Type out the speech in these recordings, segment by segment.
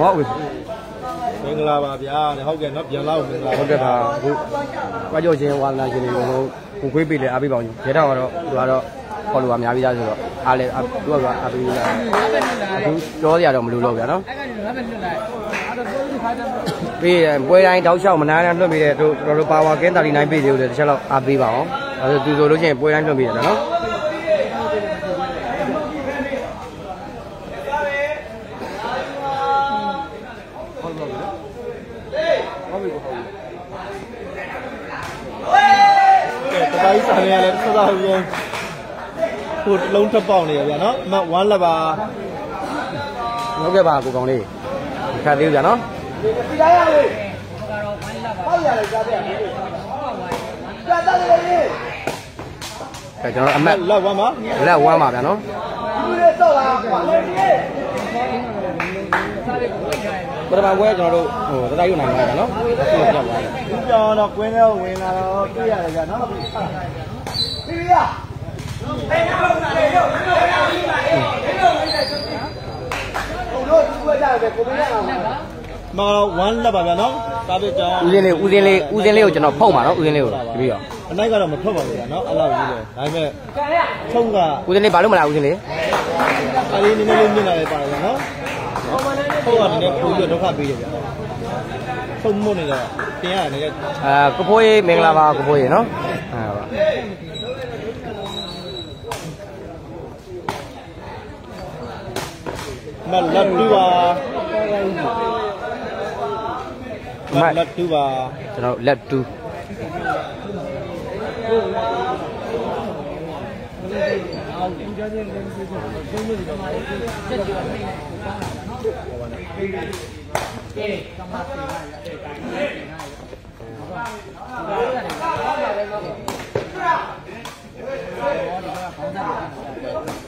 ဟောဦးမင်္ဂလာပါဗျာဟုတ်ကဲ့နော်ပြန်လာဦးမင်္ဂလာဟုတ်ကဲ့ပါအခုကြွားကြောချင်းဝါလာရှင်တွေကတော့ကိုခွေးပေးလေအားပေးပါဦးရဲထောက်ကတော့သူကတော့ခေါ်လို့ပါများပြီးသားဆိုတော့အားလဲသူကအားပေးလာအခုကြောရတော့မလို့တော့ဗျာနော်ပြီး ရင်ပွဲတိုင်းတောက်လျှောက်မနာနဲ့လွတ်ပြီးတဲ့တို့တော်တော်ပါဝါကင်း39ပေးသေးလို့တစ်ချက်လောက်အားပေးပါအောင်အဲဒါသူဆိုလို့ချင်းပွဲတိုင်းလွတ်ပြီးတယ်နော်ကဲတပိုင်းစာရရလဲဆက်စားဦးဟိုလုံးထပ်ပေါက်နေရဗျာနော်အမ1လက်ပါဟုတ်ကဲ့ပါကိုကောင်လေးခတ်သေးကြနော် အဲကျွန်တော်အမတ်လက်1ပါလက်ဝမ်းပါဗျာနော်ပထမပွဲကျွန်တော်တို့ဟိုတတိုက်ယူနိုင်ပါဗျာနော်အခုတော့ပြောက်သွားတယ်ဒီကြောင်တော့ကွင်းထဲဝင်လာတော့တွေ့ရတယ်ဗျာနော်မ1လက် ပါဗျာနော်ဒါပြကြောင်ဦးစင်းလေးဦးစင်းလေးဦးစင်းလေးကိုကျွန်တော်ဖုံပါနော်ဦးစင်းလေးကိုတပည့်ရောအနိုင်ကတော့မထွက်ပါဘူးဗျာနော်အဲ့လောက်ကြီးလေဒါပေမဲ့ထုံးကဦးစင်းလေးဘာလို့မလားဦးစင်းလေးအလေးနည်းနည်းလေးမြင်လာတယ်ပါတယ်ဗျာနော်ထုံးကနည်းနည်းပို့ပြီးဒုက္ခပေးတယ်ဗျာထုံးမုန်းနေတော့တင်ရတယ်နည်းအာကိုဖိုးရေးမင်္ဂလာပါကိုဖိုးရေးနော်အာပါမလက်တူပါ အမတ်လက်တူပါကျွန်တော်လက်တူ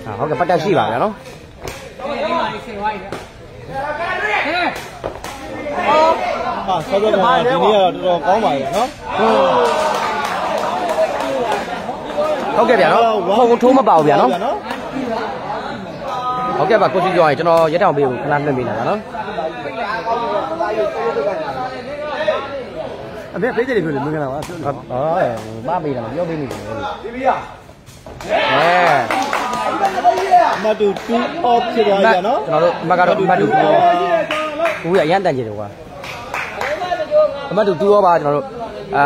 အာဟုတ်ကဲ့ပတ်တက်ရှိပါဗျာနော် ဟာဆောစောကဒီနေ့ကတော့တော်တော်ကောင်းပါရဲ့နော်ဟုတ်ကဲ့ဗျာနော်ဖုံထိုးမပါဘူးဗျာနော်ဟုတ်ကဲ့ပါကိုစီပြောရင်ကျွန်တော်ရက်တောင်ပေးကိုခဏလွှင့်ပေးနေတာနော်အမေပေးတယ်ပြောလေမင်္ဂလာပါဟုတ်ဟောမပေးတာမပြောပေးနေတယ်လို့ဒီဘီယာအဲမတူ2 off ဖြစ်သွားကြနော်ကျွန်တော်တို့အမတ်ကတော့အမတ်တူ2ရောဦးရအရန်တန်ကြတယ်ကွာ အမတ်တူ2ရောပါကျွန်တော်တို့အာ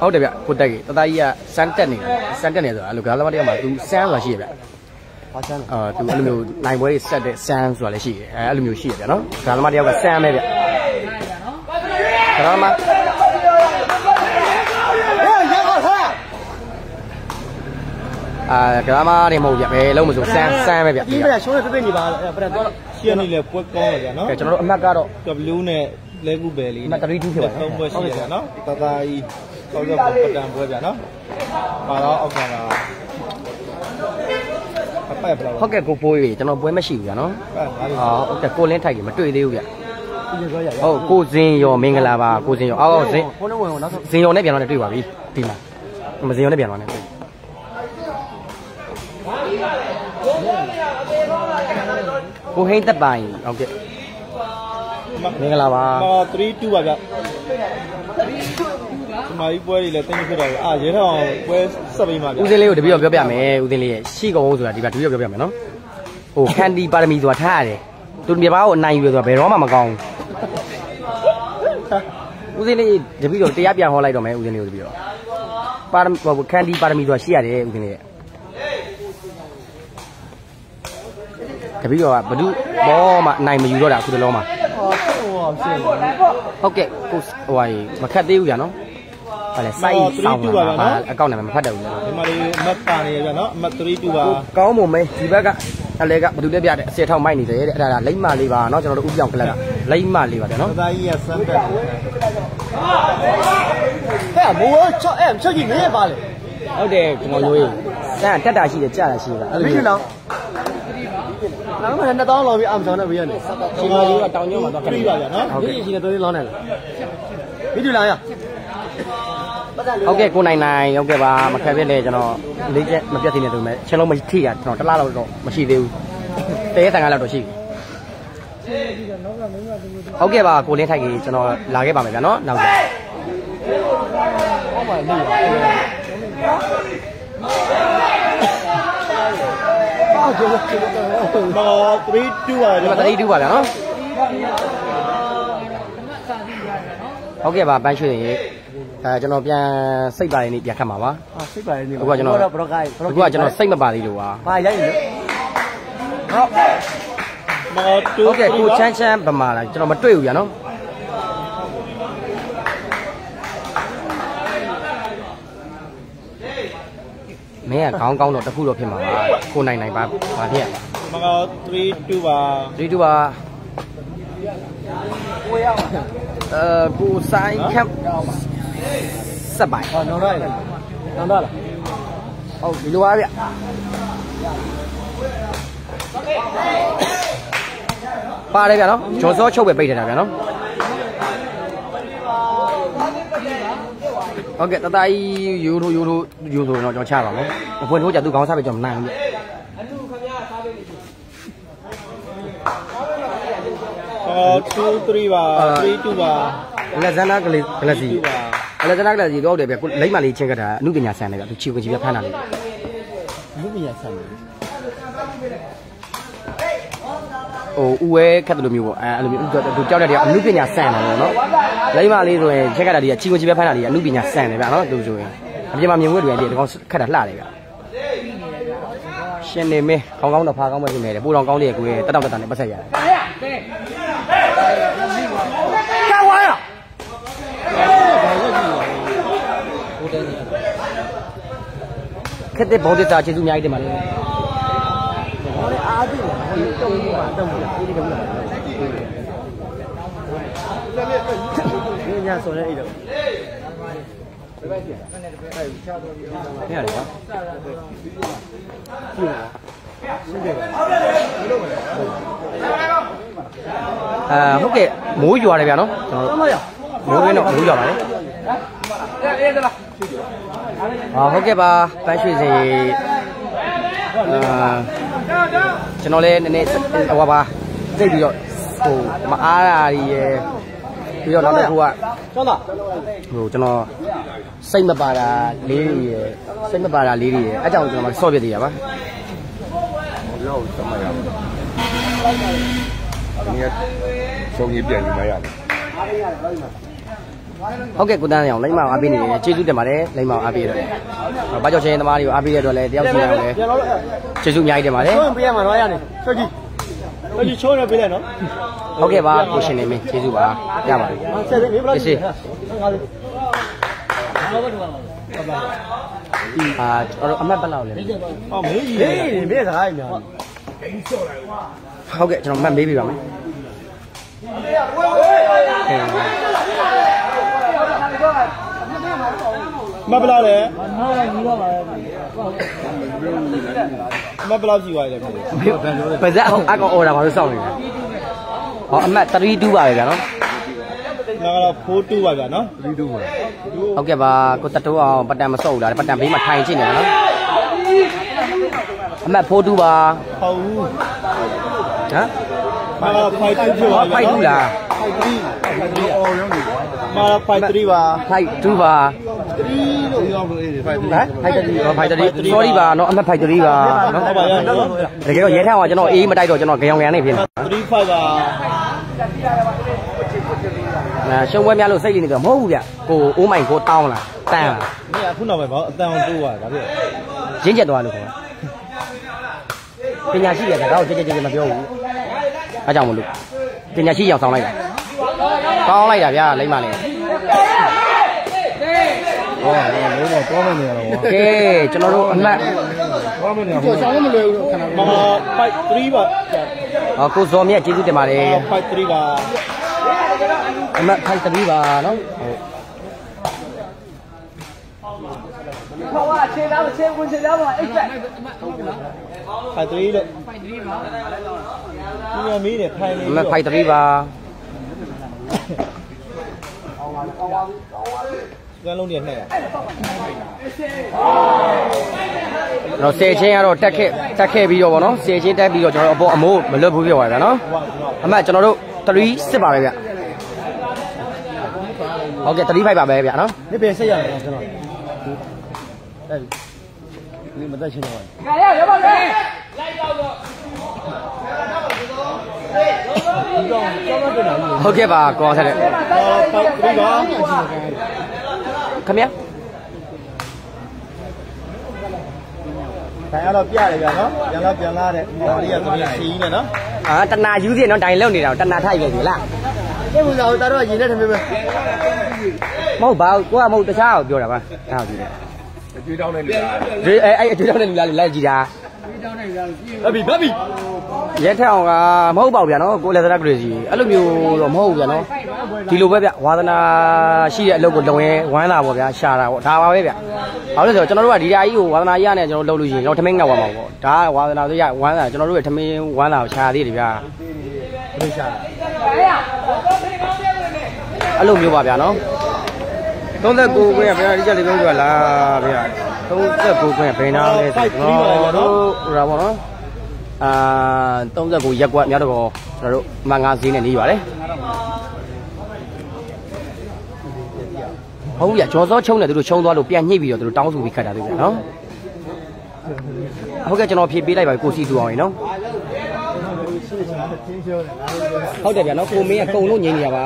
ဟုတ်တယ်ဗျကိုတက်ကြီးတသားကြီးကစမ်းတက်နေတယ်စမ်းတက်နေဆိုတာအဲ့လိုကားသမားတယောက်မှာ तू စမ်းဆိုတာရှိရဗျဘာစမ်းအာ तू အဲ့လိုမျိုးနိုင်ပွဲတွေဆက်တဲ့စမ်းဆိုတာလည်းရှိတယ်အဲအဲ့လိုမျိုးရှိရဗျနော်ကားသမားတယောက်ကစမ်းပဲဗျကားသမားအာကလာမတွေမဟုတ်ဗျဘယ်လုံးမဆိုစမ်းစမ်းပဲဗျဒီမဲ့ရှုံးနေပြပြနေပါအဲ့ပရက်တော့ရှင်းနေလေပွဲကောင်းရကြနော်ကဲကျွန်တော်တို့အမတ်ကတော့ကဘလူးနဲ့ လဲကူဘယ်လေးအမှတ်32ဖြစ်ပါတယ်သုံးပွဲရှိရကြနော်တသားကြီးဆောစောကပတန်ပွဲဗျာနော်ပါတော့အောက်ကလာအပိုက်ဘယ်လောက်ဟုတ်ကဲ့ကိုပိုးရေကျွန်တော်ပွဲမရှိဘူးဗျာနော်အဲ့ဒါအာဟုတ်ကဲ့ကိုလင်းထိုက်ကြီးမတွေ့သေးဘူးဗျဒီလိုရရဟုတ်ကိုစင်ရောမင်္ဂလာပါကိုစင်ရောအော်စင်ခုနကဝင်နောက်ဆုံးစင်ရောနဲ့ပြန်တော့တွေ့ပါပြီဒီမှာမစင်ရောနဲ့ပြန်တော့နဲ့တွေ့ကိုဟိန်းသက်ပိုင်ဟုတ်ကဲ့ မင်္ဂလာပါမ3 2ပါဗျဒီမှာဒီပွဲတွေလည်းတင်းဖြစ်တာပဲအာရဲထောင်ပွဲဆက်ပြီးမှဗျဦးစင်းလေးကိုတပည့်တော်ပြောပြမယ်ဦးစင်းလေးရဲ့ရှိကုံဆိုတာဒီမှာတပည့်တော်ပြောပြမယ်နော်ဟိုခန္တီပါရမီဆိုတာထားရတယ်သူမြေပါကိုအနိုင်ယူရဆိုတာဘယ်တော့မှမကောင်းဘူးဦးစင်းလေးတပည့်တော်တရားပြန်ဟောလိုက်တော့မယ်ဦးစင်းလေးကိုတပည့်တော်ပါရမီဟိုခန္တီပါရမီဆိုတာရှိရတယ်ဦးစင်းလေးရဲ့တပည့်တော်ကဘဒုဘောမှအနိုင်မယူတော့တာအခုတလုံးမှာ ဟုတ်ကဲ့ကိုဟိုဟာမခက်သေးဘူးကြာနော်ဟာလေ site ဆောင်းပါပါအကောင့်နာမည်မဖတ်တယ်ဘူးနော်ဒီမှာလေးမတ်ပါနေရကြာနော်မတ်32ပါကောင်းမွန်မဲဒီဘက်ကအလဲကဘသူတက်ပြတဲ့အစထောက်မိုက်နေတယ်တဲ့အဲ့ဒါလိမ့်မလေးပါနော်ကျွန်တော်တို့ဥပြောင်ကလပ်ကလိမ့်မလေးပါတယ်နော်သားကြီးကစမ်းတက်ဟဲ့မိုးချော့အဲ့ချော့ကြီးမင်းရပါလေဟုတ်တယ်ကျွန်တော်ရိုးရင်တန်တက်တာရှိတယ်ကြာတာရှိတယ်အဲ့လိုမျိုး လောင်းနောက်မှ2000လောင်းပြီးအမ်ဆောင်နဲ့ဘေးရနေကျွန်တော်တို့ကတောင်ကျုံမှာတော့ခက်ပြနေပါပါဗျာနော်ဒီရှိနေတော့လောင်းနေလားဗီဒီယိုလာရဟုတ်ကဲ့ကိုနိုင်နိုင်ဟုတ်ကဲ့ပါမခက်ပြည့်လေကျွန်တော်လေးချက်မပြတ်သေးနေတူမဲ့ချင်းလုံးမထိရကျွန်တော်တစ်လားလောက်တော့မရှိသေးဘူးတဲတန်ကလောက်တော့ရှိပြီဟုတ်ကဲ့ပါကိုလင်းထိုက်ကြီးကျွန်တော်လာခဲ့ပါမယ်ဗျာနော်နောက်ကြဟုတ်ပါလိမ့် ပါအော်ကျော်ကျော်တော့3 2ပါဒီမှာတတိတူပါဗျာနော်ဟုတ်ကဲ့ပါပန်းရွှေရေအဲကျွန်တော်ပြန်စိတ်ပါရင်နေပြန်ခတ်မှာပါဟာစိတ်ပါနေအခုကကျွန်တော်တော့ဘရော့ကိုင်းအခုကကျွန်တော်စိတ်မပါသေးလို့ပါဘာရိုက်နေဟုတ်မော်2ဟုတ်ကဲ့ကိုချမ်းချမ်းဗမာလားကျွန်တော်မတွေ့ဘူးဗျာနော် မင်းကခေါင်းကောင်းတော့တခုတော့ဖြစ်မှာပါကိုနိုင်နိုင်ပါဘာဖြစ်ရမော်3 2ပါဒီတူပါအဲကိုဆိုင်ခပ်စက်ပိုင်ဟောနောင်တော့နောင်တော့လားဟုတ်ဒီလိုပါဗျပါတယ်ဗျာနော်ဂျော်စောချုပ်ပဲပိတ်ထားတာဗျာနော် ဟုတ်ကဲ့တတကြီးယူထိုးယူထိုးယူဆိုတော့ကျွန်တော်ချပါမယ်အဖွင့်ထိုးကြသူခေါင်းစားပဲကျွန်တော်မနိုင်ဘူးဗျမော်2 3ပါ3 2ပါလက်ဇန်နာကလေးကလစီ2ပါလက်ဇန်နာကလစီတော့တယ်ဗျကိုလိမ့်မလေးချင်းကတာအမှုပညာဆန်တယ်ဗျသူချီဝင်ချီပြဖမ်းတာလေဘူးမရဆမ်းတယ် ဟိုဦးဝဲခက်တယ်လို့မျိုးပေါ့အဲအဲ့လိုမျိုးသူကြောက်တဲ့တည်းအမှုပညာဆန်တယ်ပေါ့နော်လိမ့်မလေးဆိုရင်ချက်ကတာတည်းချီဝင်ချီပြဖမ်းတာလေအမှုပညာဆန်တယ်ဗျနော်သူဆိုရင်အပြင်မှာမြင်ဝဲတွေတည်းဒီကောင်ခက်တာလှတယ်ဗျရှင်နေမင်းကောင်းကောင်းတော့ဖာကောင်းမဖြစ်နေတယ်ပိုးတော်ကောင်းလေးကိုတက်တောက်တက်တာနဲ့ပတ်ဆက်ရတယ်ကောင်းဝါရခက်တဲ့ဘောဒစ်တာကျေးဇူးအများကြီးတင်ပါတယ်ဟောလေ အားသိတယ်ဟိုတုံးမှာတုံးမှာဒီကဘူးလားဒီညဆိုနေအဲ့တော့နေရတယ်ကွာအာဟုတ်ကဲ့မိုးရွာတယ်ဗျာနော်ကျွန်တော်မရမိုးရင်းတော့မိုးရွာပါတယ်အာဟုတ်ကဲ့ပါပန်းရွှေစီအာ ကျွန်တော်လည်းနည်းနည်းဟိုပါသိပြီးတော့ဟိုမအားရရယ်ပြီးတော့နောက်တစ်ခုကကျောင်းသားဟိုကျွန်တော်စိတ်မပါတာလေးတွေရယ်စိတ်မပါတာလေးတွေရယ်အဲကြောင့်ကျွန်တော်ဆော့ပြသေးရပါလောက်စမရဘူး။ဒီကဆုံးကြီးပြန်ယူမရတယ် ဟုတ်ကဲ့ကိုတန်းအောင်လိမ့်မအောင်အားပေးနေတယ်ကျေးဇူးတင်ပါတယ်လိမ့်မအောင်အားပေးရတယ်။ဘာကြောင့်ချင်းသမားတွေကိုအားပေးရတဲ့အတွက်လည်းတယောက်စီအောင်လည်းပြန်တော့ကျေးဇူးအများကြီးတင်ပါတယ်ကျောင်းပေးရမှာတော့ရနေဆွတ်ကြည့်ဟိုဒီချိုးရပေးလိုက်နော်။ဟုတ်ကဲ့ပါကိုရှင်နေမင်းကျေးဇူးပါရပါပြီဟာဆက်နေဘယ်လိုလဲငါလေ။အာကျွန်တော်တို့အမှတ်ဘက်လောက်လဲဟောမေးကြီးဟေးမြေစကားများ။ဟုတ်ကဲ့ကျွန်တော်မှတ်မေးပြပါမယ်။ဟဲ့ မပလားလေနားလိုက်ပြီးတော့ပါမပလားကြည့်သွားတယ်ခင်ဗျပါဇက်အောင်အကောင်အော်ဒါဘာလို့စောင့်နေလဲ။ဟောအမှတ်32ပါပဲဗျာနော်နာကတော့4 2ပါဗျာနော်။ဒီတို့မှာ။ဟုတ်ကဲ့ပါကိုတတိုးအောင်ပတ်တန်မစော့ဘူးလားပတ်တန်ဘေးမှာထိုင်ကြည့်နေတယ်နော်။အမှတ်42ပါဟုတ်ဘူးဟမ်မာကတော့5 2ဖြစ်ပါဖိုက်2လားအော်ရောင်းနေကွာ မာကတော့5 3ပါဖိုက်2ပါဒီရောက်လို့အေးဖိုက်ဟမ်ဖိုက်3ပါဖိုက်3 sorry ပါနော်အမှတ်ဖိုက်3ပါနော်ဟုတ်ပါရဲ့နော်တကယ်တော့ရဲထန်းကကျွန်တော်အေးမတိုက်တော့ကျွန်တော်ကြောင်ကြောင်နေဖြစ်နေ3 5ပါအဲရှုံးပွဲများလို့စိတ်လေးနေတော့မဟုတ်ဘူးဗျကိုအိုးမိုင်ကိုတောင်းလာတန်းလာနေအခုနောက်ပဲပေါ့အတန်အောင်တိုးသွားတာဒါပြည့်ရင်းကျက်သွားလို့ခေါ်ပညာရှိတဲ့ကောင်ကြက်ကြက်ကြက်မပြောဘူးအဲကြောင့်မလို့ပညာရှိရောက်ဆောင်လိုက်တာကောင်းလိုက်တာဗျာလိမ့်ပါလေ ဟောလုံးတော့တောင်းမနေရတော့ကဲကျွန်တော်တို့အမှတ်တောင်းမနေရဘူး။ဆောင်းမလွယ်ဘူးခဏမာ5 3ပါဟောကိုဇော်မြတ်ကျေးဇူးတင်ပါတယ်5 3ပါအမှတ်ဖိုက်3ပါနော်ဟုတ်ခေါ်ว่าခြေသားမခြေဝင်ခြေသားမှာအိတ်ဖက်5 3လို့5 3ပါဒီမမီးနေဖိုင်နေအမှတ်ဖိုက်3ပါ ကျွမ်းလုံးတွေနဲ့ကျွန်တော်ဆယ်ချင်းကတော့တက်ခဲ့တက်ခဲ့ပြီးတော့ဗောနော်ဆယ်ချင်းတက်ပြီးတော့ကျွန်တော်အပေါ်အမိုးမလွတ်ဘူးပြောရတာနော်အမှတ်ကျွန်တော်တို့3စစ်ပါပဲဗျဟုတ်ကဲ့35ပါပဲဗျနော်နေ့ပြန်ဆက်ရအောင်ကျွန်တော်အဲ့ဒီမတက်ချင်းတော့ခါရရပါမယ်လိုက်ရောက်တော့ဟုတ်ကဲ့ပါကောင်းဆက်တယ်ဟုတ်ပါပြီပါ ခင်ဗျာတိုင်ရတော့ပြရတယ်ဗျာနော်ပြန်တော့ပြန်လာတဲ့ဟောလေးကသမီးစီကြီးနဲ့နော်အာတနာယူစီနော်တိုင်လောက်နေတာတနာထိုက်ပဲဒီလားအေးဘူးစားတော့ရင်နဲ့ထမင်းပဲမဟုတ်ပါဘူးကိုကမဟုတ်တခြားအောင်ပြောတာပါအဲ့ဒါကြည့်တယ်အကျွေးတောင်းတဲ့လူလားအေးအဲ့အကျွေးတောင်းတဲ့လူလားလိုက်ကြည့်တာ ဗဘီဗဘီရဲထက်အောင်ကမဟုတ်ပါဘူးဗျာနော်ကိုလက်စရာကလေးစီအဲ့လိုမျိုးတော့မဟုတ်ဘူးဗျာနော်ဒီလိုပဲဗျဝါသနာရှိတဲ့အလုပ်ကိုလုံရဲဝမ်းလာပေါ့ဗျာရှာတာပေါ့ဒါပါပဲဗျဘာလို့လဲဆိုတော့ကျွန်တော်တို့ကဒီဓာကြီးကိုဝါသနာရနဲ့ကျွန်တော်လုပ်လို့ရှိရင်ကျွန်တော်ထမင်းငတ်သွားမှာပေါ့ဒါကဝါသနာဆိုရဝမ်းလာကျွန်တော်တို့ရဲ့ထမင်းဝမ်းလာကိုရှာသေးတယ်ဗျာဘယ်ရှာအဲ့လိုမျိုးပါဗျာနော်39ခွင့်ဗျာဒီချက်လေးပြောပြလားဗျာ 39ခွင့်ဘယ်နာလဲဆိုတော့တို့ဟိုဒါပေါ့နော်အာ39ရက်ကွက်များတော့ကျွန်တော်တို့မငါဈေးနဲ့နေပါလေဟုတ်ပြီကျော်စောချုံးတယ်သူတို့ချုံသွားလို့ပြန်ညှိပြီးတော့သူတို့တောင်းဆိုပြီးခတ်တာသူဗျာနော်ဟုတ်ကဲ့ကျွန်တော်ဖြေပေးလိုက်ပါကိုစီသူအောင်ရေနော်ဟုတ်တယ်ဗျာနော်ကိုမင်းကကုံလို့ငြိနေရပါ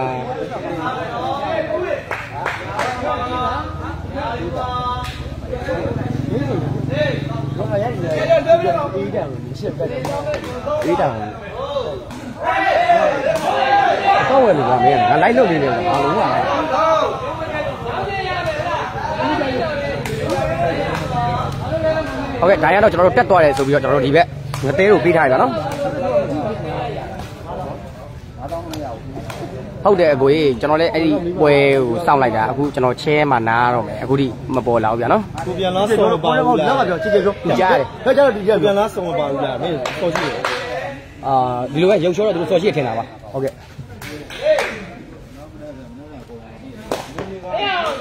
အေးတောင်တော့ဝယ်လို့ကမင်းကငါလိုက်လို့နေတယ်ဘာလို့ကဟုတ်ကဲ့ဒါရတော့ကျွန်တော်တို့တက်သွားတယ်ဆိုပြီးတော့ကျွန်တော်တို့ဒီဘက်ငသေးကိုပေးထားရတာနော် ဟုတ်တယ်အကိုကြီးကျွန်တော်လည်းအဲ့ဒီပွဲကိုစောင့်လိုက်တာအခုကျွန်တော်ချဲမှာနားတော့မယ်အခုဒီမပေါ်လာဘူးဗျာနော်ကိုပြန်လားဆုံးမပါဘူးလားဟုတ်ကဲ့ချစ်ချစ်ပြောကြားတယ်ဟဲ့ကျတော့ဒီပြန်လားဆုံးမပါဘူးလားမင်းပေါ်ရှိတယ်အာဒီလိုပဲရုပ်ရှောတော့သူတို့ဆော်ရှိထင်တာပါဟုတ်ကဲ့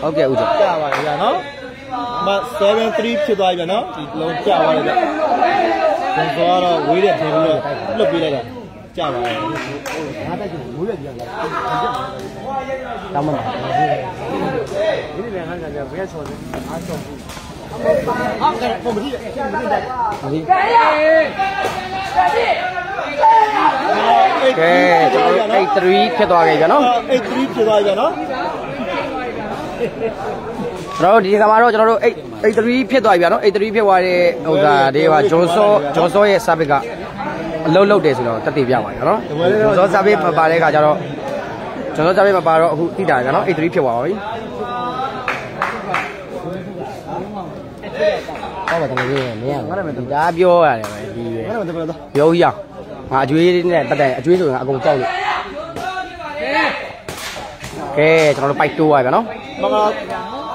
ဟုတ်ကဲ့ဦးကျော်ကြားပါလေဗျာနော်မ73ဖြစ်သွားပြီဗျာနော်ဒီလုံးကြားပါလေဗျာဘယ်သွားတော့ဝေးတဲ့ထင်ပြီးတော့လွတ်ပေးလိုက်တာ ကြပါရဲ့ငါတက်ကျင်မိုးရကြလားတောင်းမလားဒီနေ့လည်းငါကလည်းဘယ်ဆော်လဲအားဆော်ဘူးအောက်ကပုံမကြည့်ဘူးကဲကျွန်တော်တို့83ဖြစ်သွားခဲ့ပြီနော်83ဖြစ်သွားပြီနော်ကျွန်တော်တို့ဒီကမှာတော့ကျွန်တော်တို့83ဖြစ်သွားပြီနော်83ဖြစ်သွားတဲ့ဥစ္စာတွေပါဂျွန်ဆော့ဂျွန်ဆော့ရဲ့ service က အလုပ်လုပ်တယ်ဆိုတော့တက်တည်ပြပါတယ်နော်ကျွန်တော်စာပေမပါတဲ့ခါကျတော့ကျွန်တော်စာပေမပါတော့အခုတိတာကနော်83ဖြစ်သွားပါပြီဟုတ်ပါတယ်မင်းမင်းငါလည်းဒါပြောရတယ်ပဲဒီပဲငါလည်းပြောတော့ပြောကြီးအောင်ငါအကျွေးနဲ့တက်တယ်အကျွေးဆိုရင်အကုန်ကြောက်လို့ကဲကျွန်တော်တို့ပိုက်တိုးပါဗျာနော်မမ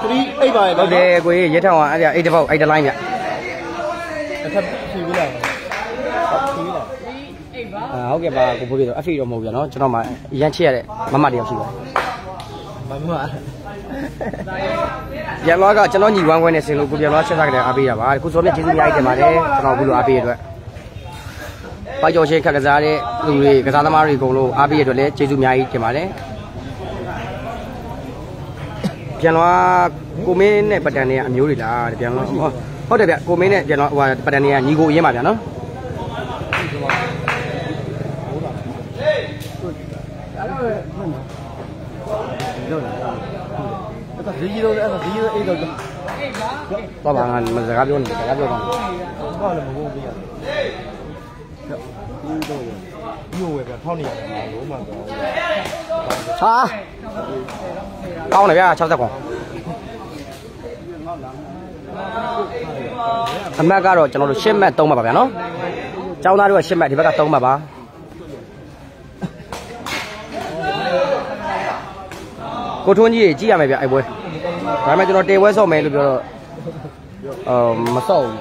3 8ပါရဲ့ဟုတ်တယ်ကိုကြီးရဲထောင်ကအဲ့ဒါ8တပေါက်8တလိုင်းဗျအထက်ဖြူပြီးလာပါ ဟုတ်ကဲ့ပါကိုဖိုးပြတော့အဖေတော့မဟုတ်ဘူးနော်ကျွန်တော်မှရမ်းချစ်ရတဲ့မမတယောက်ရှိပါမမပြန်လောကကျွန်တော်ညီဝမ်းခွဲနဲ့ဆင်လို့ကိုပြန်လောချက်စားကြတယ်အားပေးရပါကိုစောမြတ်ကျေးဇူးအများကြီးတင်ပါတယ်ကျွန်တော်အခုလိုအားပေးရတဲ့ပိုက်ကျော်ရှေ့ခက်ကစားတဲ့လူတွေကစားသမားတွေအကုန်လုံးအားပေးရတဲ့လည်းကျေးဇူးအများကြီးတင်ပါတယ်ပြန်လောကိုမင်းနဲ့ပတန်တွေကအမျိုးတွေလားပြန်လောဟုတ်တယ်ဗျကိုမင်းနဲ့ပြန်လောဟိုပတန်တွေကညီကိုအရင်ပါဗျာနော် ပြောတာအဲ့ဒါဒီကြီးတော့အဲ့ဒါဒီကြီးတော့အဲ့တော့တော့ဘာငါစကားပြောနေစကားပြောတော့ဘာလဲမဟုတ်ဘူးပြရတယ်ဒီတော့ဒီဝယ်ကထောင်းနေရတယ်လို့မှတော့ဟာကောင်းတယ်ဗျာ60ခွန်အမက်ကတော့ကျွန်တော်တို့10မက်3မက်ပါဗျာနော်ကျောင်းသားတွေက10မက်ဒီဘက်က3မက်ပါ ကိုထွန်းကြီးကြီးကြည့်ရမယ်ဗျအဲ့ပွဲဒါပေမဲ့ကျွန်တော်တေဝဲဆော့မယ်လို့ပြောတော့အော်မဆော့ဘူး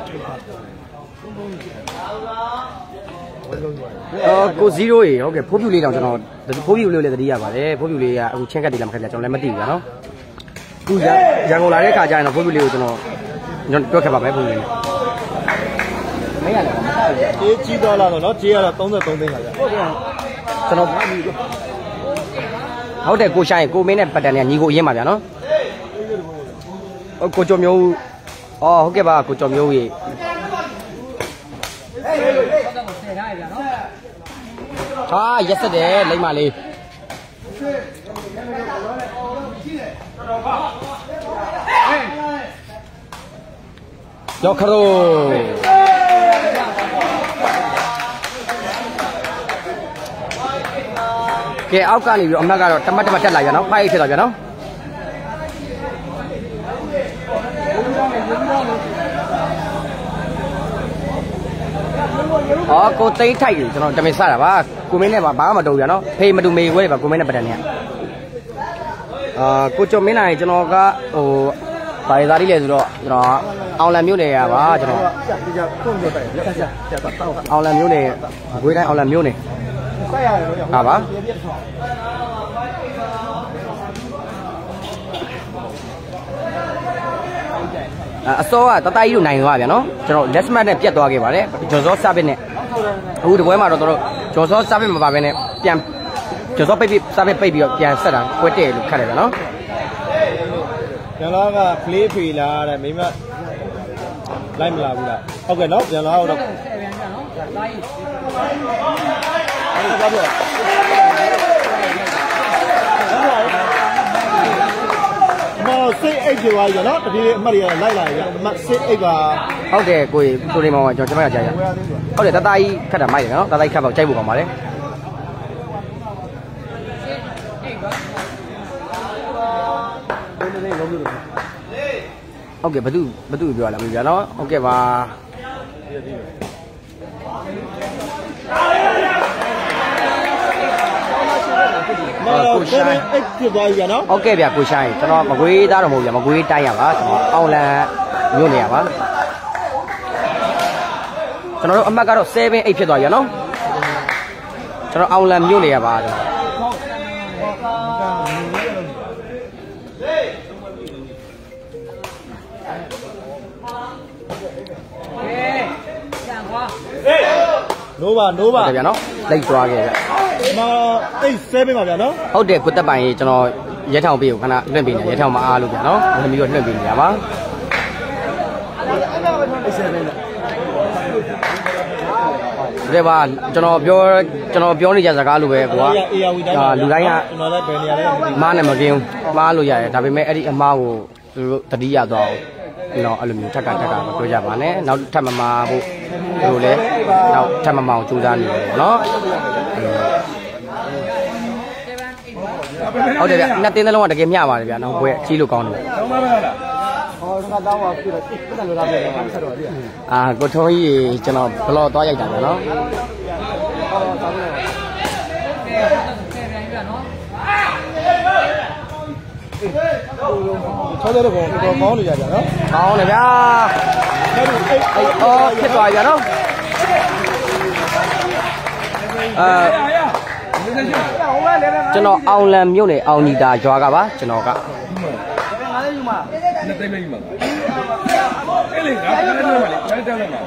အော်ကို0ရေဟုတ်ကဲ့ဖိုးပြူလေးတောင်ကျွန်တော်ဖိုးပြူလေးလည်းတတိရပါတယ်ဖိုးပြူလေးကအခုချင်းကတ်တည်လားမခက်လားကျွန်တော်လည်းမသိဘူးဗျာနော်ခုရရန်ကုန်လာတဲ့ခါကျရင်တော့ဘုရားလေးကိုကျွန်တော်ကျွန်တော်ပြောခဲ့ပါမယ်ဘုရားလေးမင်းရလည်းမဟုတ်ဘူးကြေးကြီးသွားလာတော့နော်ကြေးကတော့33သိန်းပါဗျာဟုတ်ကဲ့ကျွန်တော် ဟုတ်တယ်ကိုရှိုင်းကိုမင်းနဲ့ပတ်တန်နဲ့ညီကိုအရင်ပါဗျာနော်ဟုတ်ကိုကျော်မျိုးအော်ဟုတ်ကဲ့ပါကိုကျော်မျိုးကြီးဟာရက်ဆက်တယ်လိမ့်မလေးရောက်ခရို ကဲအောက်ကနေပြီးတော့အမတ်ကတော့တမတ်တမတ်တက်လာပြန်နော်ဖိုက်ဖြစ်သွားပြန်နော်အော်ကိုသိန်းထိုက်ကြီးကျွန်တော်တမင်စတာပါကိုမင်းနဲ့ပါဘာမှမတုံပြန်နော်ဖေးမတူမေဝဲပါကိုမင်းနဲ့ပတ်တယ်နဲ့အာကိုကျော်မင်းနိုင်ကျွန်တော်ကဟိုဘာသာတိလဲဆိုတော့ကျွန်တော်အောင်လံမြို့နယ်ရပါကျွန်တော်ဒီကခုံးပြောတိုက်လက်ဆက်ဆက်တော့တောက်အောင်လံမြို့နယ်အကွေးတိုင်းအောင်လံမြို့နယ် ဆက်ရတယ်လို့ဟာပါပြပြထောင်အအစောကတတကြီးတို့နိုင်သွားဗျာနော်ကျွန်တော် let's match နဲ့ပြတ်သွားခဲ့ပါတယ်ဂျော်စော service နဲ့အခုဒီပွဲမှာတော့တို့ဂျော်စော service မပါဘဲနဲ့ပြန်ဂျော်စောပိတ်ပြီး service ပိတ်ပြီးတော့ပြန်ဆက်တာကွက်တဲ့လို့ခတ်တယ်ဗျာနော်ပြန်လာက play ဖေးလာတဲ့မိမလိုက်မလာဘူးလားဟုတ်ကဲ့နော်ပြန်လာတော့အဲ့ဒါ ပြောမော်စိတ်အိတ်တွေပါရနော်တတိယအမှတ်တွေကလိုက်လာရအမှတ်စိတ်အိတ်ကဟုတ်တယ်ကိုကြီးကိုနေမောင်ကကျွန်တော်ကျွန်မရကြာရဟုတ်တယ်တတကြီးခတ်တာမိုက်တယ်နော်တတကြီးခတ်တော့ကြိုက်ဖို့ကောင်းပါလေဟုတ်ကဲ့ဘသူဘသူပြောရလားမပြောနော်ဟုတ်ကဲ့ပါ မော်ကိုယ်အိတ်ဖြစ်သွားပြီနော်ဟုတ်ကဲ့ဗျကိုရှိုင်းကျွန်တော်မကွေးသားတော့မဟုတ်ဗျမကွေးတိုင်းရပါကျွန်တော်အောင်လန်မြို့နေရပါကျွန်တော်တို့အမှတ်ကတော့7 8ဖြစ်သွားပြီနော်ကျွန်တော်အောင်လန်မြို့နေရပါကျွန်တော်နိုးပါနိုးပါဟုတ်တယ်ဗျနော်လိုက်သွားခဲ့ဗျ မော်အိတ်7ပါဗျာနော်ဟုတ်တယ်ကိုတက်ပိုင်ကြီးကျွန်တော်ရဲထောင်ပေးကိုခဏလွှင့်ပေးနေရဲထောင်မအားလို့ဗျနော်ဝင်ပြီးတော့လွှင့်ပေးနေရပါဒီပါကျွန်တော်ပြောကျွန်တော်ပြောနေကြစကားလိုပဲကွာအေယာဝီတိုင်းအာလူတိုင်းကကျွန်တော်လည်းဘယ်နေရာလဲမသိမားနဲ့မကင်းဘူးမားလို့ရတယ်ဒါပေမဲ့အဲ့ဒီအမားကိုသူတို့တတိယသွားအောင်တော့အဲ့လိုမျိုးထက်ကထက်ကမပြောကြပါနဲ့နောက်ထပ်မမာဖို့သူတို့လည်းနောက်ထပ်မမအောင်ကြိုးစားနေတယ်ပေါ့နော် ဟုတ်တယ်ဗျနှစ်တင်းသလုံးကတကယ်မျှပါတယ်ဗျနောက်ဘွဲအကြီးလို့ကောင်းတယ်ဟောစကားတော့ပြတော့ပြတယ်လို့လာတယ်ဘာမှဆက်တော့ဒီအာကိုထုံးကြီးကျွန်တော်ဘလော့သွားရိုက်တာဗျနော်ချောတဲ့ကောင်တော်ကောင်းနေကြကြနော်ကောင်းတယ်ဗျာအဲ့ဒီအိတ်အိတ်အော်ဖြစ်သွားပြီဗျနော်အာ ကျွန်တော်အောင်လံမြို့နယ်အောင်ညီတာရွာကပါကျွန်တော်ကနှစ်သိမ့်မိမှာအဲ့လေငါလည်းပြောပါလေကျန်တယ်လည်းမှာ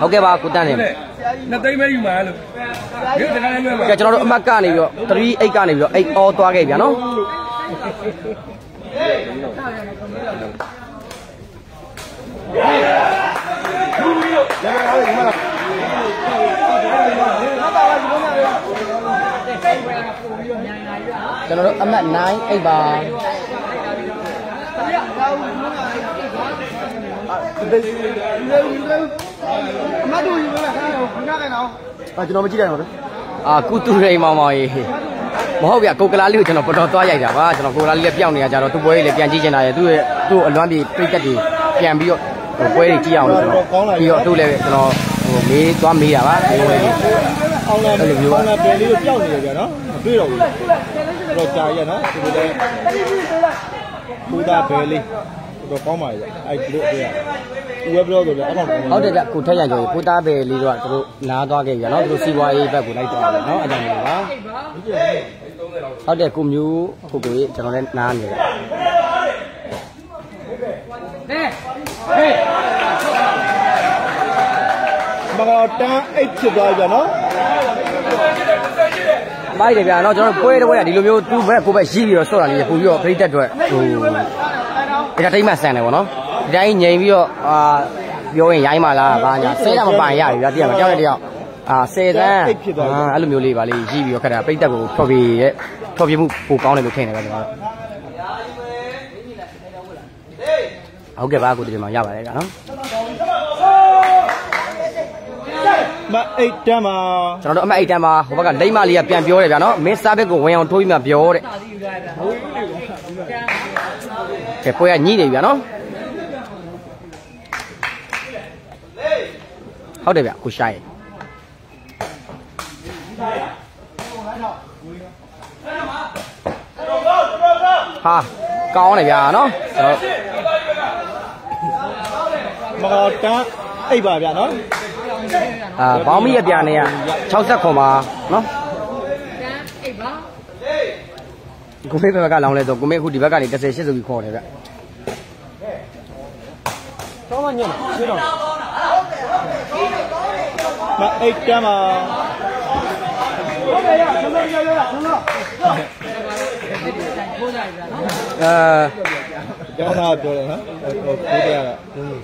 ဟုတ်ကဲ့ပါကိုတန်းနေနှစ်သိမ့်မိမှာလို့ဒီတခါလည်းပြောပါကဲကျွန်တော်တို့အမတ်ကနေပြီးတော့3 8ကနေပြီးတော့8အောသွားခဲ့ဗျာနော် ကျွန်တော်တို့အမတ်9 8ပါအမတို့ယူလဲခဏတော့ခဏကန်အောင်အာကျွန်တော်မကြည့်နိုင်ပါဘူးအာကုတူရိန်မောင်မောင်ရေမဟုတ်ဗျာကိုကလာလေးကိုကျွန်တော်ပတော်သွားရိုက်တာပါကျွန်တော်ကိုကလာလေးလည်းပြောင်းနေရကြတော့သူ့ပွဲလေးလည်းပြန်ကြည့်ချင်တာရဲ့သူ့ရဲ့သူ့အလွမ်းပြေပြိတက်တွေပြန်ပြီးတော့ဟိုပွဲတွေကြည့်အောင်လို့ကျွန်တော်ပြီးတော့သူ့လည်းကျွန်တော်ဟိုမေးသွားမေးတာပါမေးဝဲလေးအောင်လာအောင်လာတယ်လေးကိုကြောက်နေရကြနော်မတွေ့တော့ဘူး တော့ကြာရနော်ဒီလိုလဲဘူတာဘယ်လေးတော့ကောင်းပါရဲ့အဲ့ဒီလိုတွေ့ရဦးဝဲပြောဆိုတော့အကောင်ဟုတ်တယ်ဗျကိုထက်ရကျော်ကိုသားပဲလေးတော့သူတို့နားသွားခဲ့ပြီနော်သူတို့စီးပွားရေးဘက်ကိုလိုက်သွားတယ်နော်အကြောင်းလေးပါဟုတ်တယ်ကိုမျိုးကိုကိုကျွန်တော်လည်းနားနေတယ် မကောတန်းအိတ်ဖြစ်သွားပြီဗျာနော်မိုက်တယ်ဗျာနော်ကျွန်တော်တို့ပွဲတော့ကဒီလိုမျိုးသူ့ဘက်ကိုယ့်ဘက်ရှိပြီးတော့ဆော့တာလေးပို့ပြီးတော့ဖိတ်တက်အတွက်ဟိုဒီကတိတ်မှဆန်တယ်ဗောနော်ဒီတိုင်းငြိမ်ပြီးတော့အာပြောရင်ရိုင်းပါလားဘာညာဆဲတာမပိုင်ရပြီဗျာတယောက်တယောက်နဲ့တယောက်အာဆယ်တန်းအာအဲ့လိုမျိုးလေးပါလေးရှိပြီးတော့ခက်တာပိတ်တက်ကိုထော်ပြေရဲ့ထော်ပြေမှုပိုကောင်းတယ်လို့ထင်တယ်ဗျာကျွန်တော်တို့ဟုတ်ကဲ့ပါကိုဒီမှာရပါတယ်ဗျာနော် မအိတ်တန်းမှာကျွန်တော်တို့အမအိတ်တန်းမှာဟိုဘက်ကလိမ့်မလေးကပြန်ပြောတယ်ဗျာနော်မင်းစားဘက်ကိုဝင်အောင်ထိုးပြီးမှပြောတဲ့ကဲပွဲကညှိနေပြီဗျာနော်ဟုတ်တယ်ဗျကိုရှိုင်းဟာကောင်းတယ်ဗျာနော်ကျွန်တော်မကောတန်းအိတ်ပါဗျာနော် အာဘောင်းမီရပြန်နေရ60ခွန်ပါနော်ကိုမေဘက်ကလောင်းလဲဆိုကိုမေအခုဒီဘက်ကနေ30 80ဆိုပြီးခေါ်တယ်ဗျတော့မညံ့ရှင်းတော့မအိတ်တန်းမှာဟုတ်တယ်ရနမရရရဆန်းတော့အဲကျောင်းသားပြောတယ်နော်ဟိုကိုတဲ့က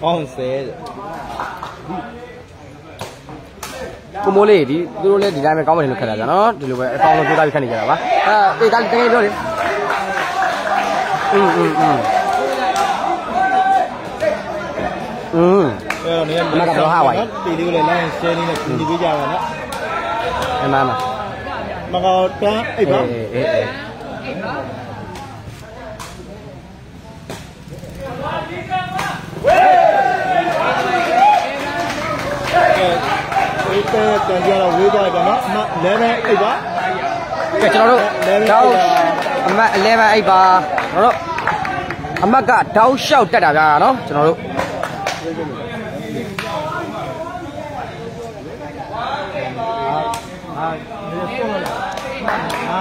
ကောင်းဆဲတဲ့ ကိုမိုးလေးဒီသူတို့လည်းဒီတိုင်းပဲကောင်းမယ်လို့ခက်တာဗျာနော်ဒီလိုပဲအကောင်းဆုံးကြိုးစားပြီးခက်နေကြတာပါအဲအေးဒါတကယ်ပြောလေอืมอืมอืมอืม အဲ့တော့နေရာ မကတော့ဟာဝိုင် တီလေးကိုလည်း line share လေးနဲ့ကူညီပေးကြပါနော် အမှန်ပါ မကောတန်းအိတ်ပါ အေးအေး တဲ့တန်ကြတော့ဝေးသွားကြနော်အမ11အိတ်ပါကဲကျွန်တော်တို့တောက်အမတ်11အိပ်ပါကျွန်တော်တို့အမတ်ကတောက်လျှောက်တက်တာဗျာနော်ကျွန်တော်တို့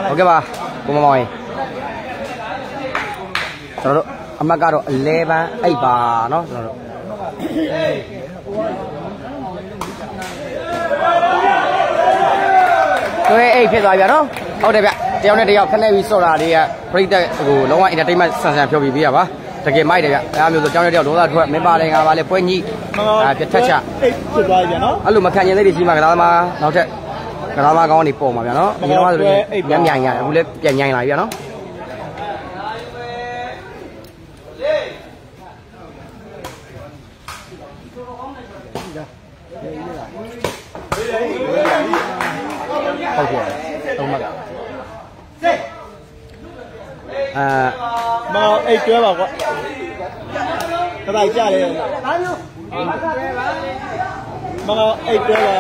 ဟုတ်ကဲ့ပါကိုမမောင်ရေကျွန်တော်တို့အမတ်ကတော့11အိပ်ပါနော်ကျွန်တော်တို့ တွဲအိတ်ဖြစ်သွားပြီဗျာနော်ဟုတ်တယ်ဗျတယောက်နဲ့တယောက်ခနဲ့ပြီးစော့တာလေးကပြိတ္တဟိုလုံးဝ entertainment ဆန်ဆန်ဖြောပြပေးရပါတကယ်မိုက်တယ်ဗျအဲမျိုးဆိုတယောက်နဲ့တယောက်ဒေါသထွက်မင်းပါလေငါပါလေပွဲကြီးအာပြတ်ထက်ချအိတ်ဖြစ်သွားကြနော်အဲ့လိုမခံရင်သိတွေရှိမှကလားသမားနောက်ထပ်ကလားသမားကောင်းနေပုံပါဗျာနော်အရင်ကဆိုရင်ညံ့ညံ့ရအခုလည်းပြန်ညံ့လာပြီဗျာနော်ဟုတ်ကဲ့သုံးမှတ်အာ မကော အိတ်တွဲပါကွာတတိုက်ကြတယ်ဒါမျိုးမကောအိတ်တွဲပါ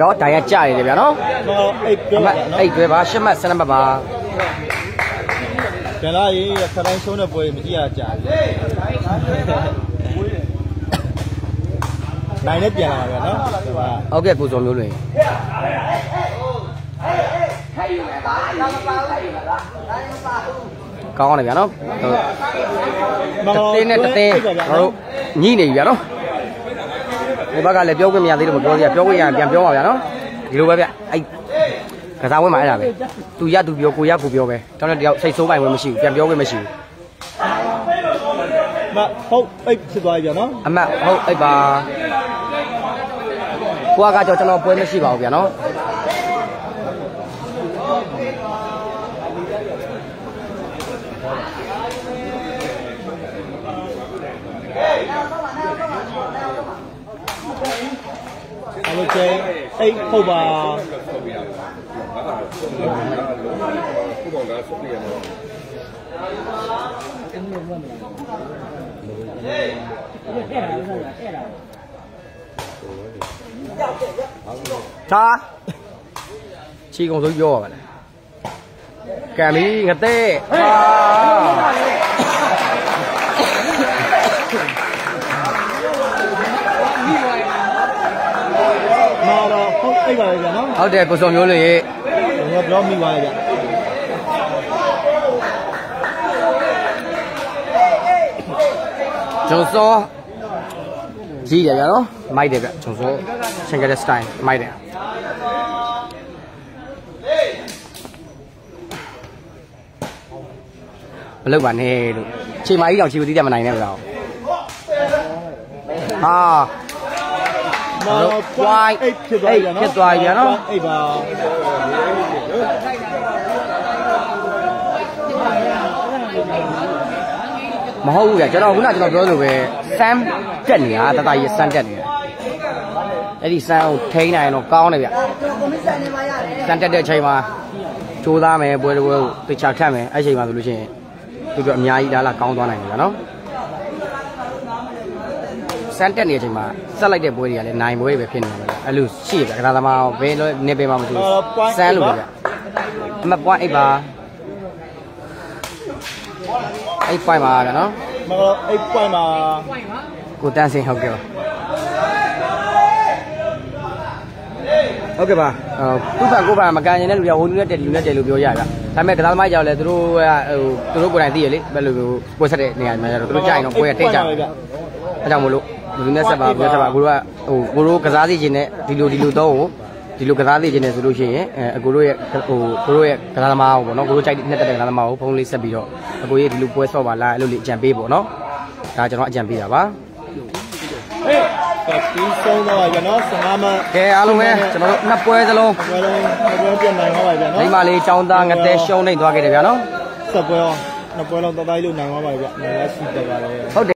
ရောတိုင်ရကြရတယ်ဗျာနော်မကောအိတ်တွဲအမပါတ်နော်အိတ်တွေပါရှစ်မှတ်ဆယ်နှစ်မှတ်ပါကျန်လာရင်ခတိုင်းဆုံးတဲ့ပွဲမကြည့်ရကြနိုင်နဲ့ပြန်လာပါဗျာနော်ဒီမှာဟုတ်ကဲ့ကိုစောမျိုးလွင် ကောင်းတယ်ဗျာနော်ဟုတ်တင်းနဲ့တင်းကျွန်တော်တို့ညှိနေပြီဗျာနော်ဒီဘက်ကလည်းပြောခွင့်မရသေးလို့မပြောသေးရပြောခွင့်ရရင်ပြန်ပြောပါဗျာနော်ဒီလိုပဲဗျအဲ့ကစားဝဲမှာအဲ့ဒါပဲသူရသူပြောကိုရကိုပြောပဲတောင်းတဲ့တယောက်စိတ်ဆိုးပိုင်ဝင်မရှိဘူးပြန်ပြောခွင့်မရှိဘူးမဟုတ်အိတ်ဖြစ်သွားပြီဗျာနော်အမတ်ဟုတ်အဲ့ပါကိုကကြောကျွန်တော်ပွဲမရှိပါဘူးဗျာနော် လိုကျိအိတ်ဟုတ်ပါသာချီကုံဆိုပြောပါမယ်ကံပြီငတဲ့ဟာ လိုက်ပါလေဗျာနော်ဟုတ်တယ်ကိုစုံမျိုးလေးရေကျွန်တော်ပြောမိပါလေဗျာဂျုံစောကြီးတယ်ဗျာနော်မိုက်တယ်ဗျဂျုံစောစင်ကလက်စတိုင်းမိုက်တယ်မလုပ်ပါနဲ့လို့ချိန်မကြီးတော့ချိန်မသိတတ်မနိုင်နဲ့ဗျာဟာ ပွိုင်းအိတ်ဖြစ်သွားပြီနော်ဖြစ်သွားပြီနော်အိတ်ပါမဟုတ်ဘူးဗျကျွန်တော်ခုနကျွန်တော်ပြောလို့ပဲစမ်းတက်နေတာတတကြီးစမ်းတက်နေတာအဲ့ဒီစမ်းကိုထိန်းနိုင်ရင်တော့ကောင်းတယ်ဗျစမ်းတက်တဲ့အချိန်မှာကြိုးစားမယ်ပွဲတစ်ပွဲကိုတေချာခတ်မယ်အဲ့ချိန်မှာဆိုလို့ရှိရင်သူတို့အများကြီးလားလားကောင်းသွားနိုင်တယ်ဗျနော် စမ်းတက်နေတဲ့အချိန်မှာဆက်လိုက်တဲ့ပွဲတွေကလည်းနိုင်ပွဲတွေပဲဖြစ်နေတယ်ဗျအဲ့လိုရှိတယ်ဗျကစားသမားဘယ်လိုနေပေးမှမသိဘူးစမ်းလို့ပဲဗျအမပွိုင်းအိတ်ပါအဲ့ပွိုင်းပါဗျနော်မကတော့အိတ်ပွိုင်းမှာကိုတန်းစင်ဟုတ်ကဲ့ပါဟုတ်ကဲ့ပါအော်သူ့ဘက်ကိုယ်ဘက်မကန်ရင်လည်းလူရဟိုလူနဲ့တက်ဒီလူနဲ့တက်လို့ပြောရတာဒါပေမဲ့ကစားသမားကြောက်လဲသူတို့ကဟိုသူတို့ကိုယ်တိုင်သိရလေဘယ်လိုမျိုးပွဲဆက်တဲ့နေရာမှာကျတော့သူတို့ကြိုက်တော့ပွဲတိတ်ကြအဲကြောင့်မလို့ လူနဲ့ဆက်ပါပြောဆက်ပါကိုတို့ကဟိုကိုတို့ကစားစီခြင်းနဲ့ဒီလိုဒီလိုတော့ဒီလိုကစားစီခြင်းနဲ့ဆိုလို့ရှိရင်အဲအကိုတို့ရဲ့ဟိုကိုတို့ရဲ့ကစားသမားကိုပေါ့နော်ကိုတို့ကြိုက်တဲ့တက်တဲ့ကစားသမားကိုဖုန်းလေးဆက်ပြီးတော့အကိုရဲ့ဒီလိုပွဲဆော့ပါလားအဲ့လိုလေးအကြံပေးပေါ့နော်ဒါကျွန်တော်အကြံပေးတာပါဟေးကဲပြီးဆုံးတော့ပါဗျာနော်15မှတ်ကဲအားလုံးပဲကျွန်တော်တို့နှစ်ပွဲစလုံးဘယ်လိုဘယ်လိုပြန်နိုင်သွားပါဗျာနော်မိမလေးចောင်းသားငတဲရှုံးနေသွားခဲ့တယ်ဗျာနော်ဆက်ပွဲရောနှစ်ပွဲလုံးတော်တော်လေးလို့နိုင်သွားပါဗျာနိုင်ရရှိတယ်ပါလေဟုတ်တယ်